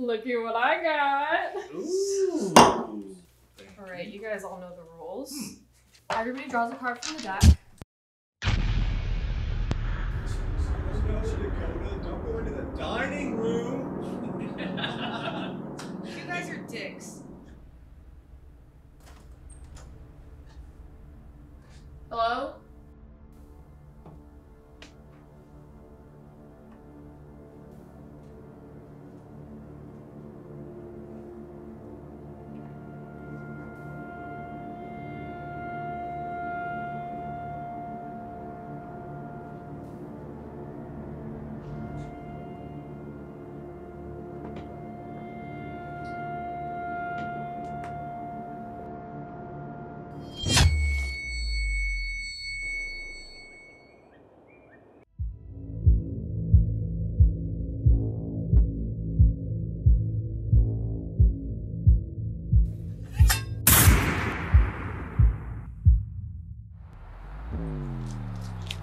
Look at what I got. Ooh. All right, you guys all know the rules. Hmm. Everybody draws a card from the deck. Don't go into the dining room. You guys are dicks. Hello? Mm-hmm.